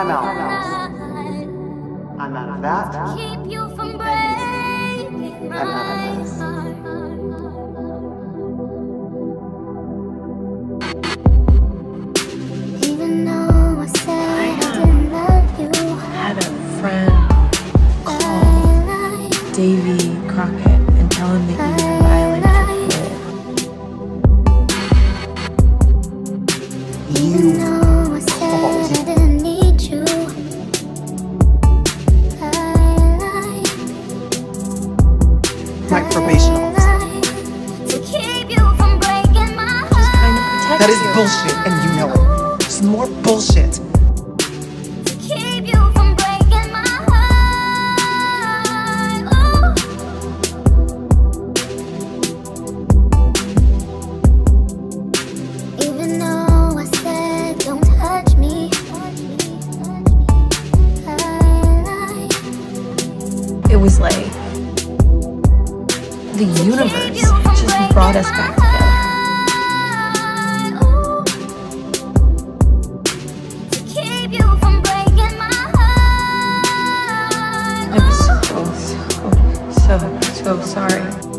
I'm out. I'm out of that. Keep you from breaking my. Davy Crockett and tell him that My probation officer. lied to keep you from breaking my trying to heart. protect That is bullshit, and you know it. Just more bullshit. To keep you from breaking my heart. Ooh. Even though I said don't touch me, I lied. It was like the universe just brought us back together. I'm so, so, so, so sorry.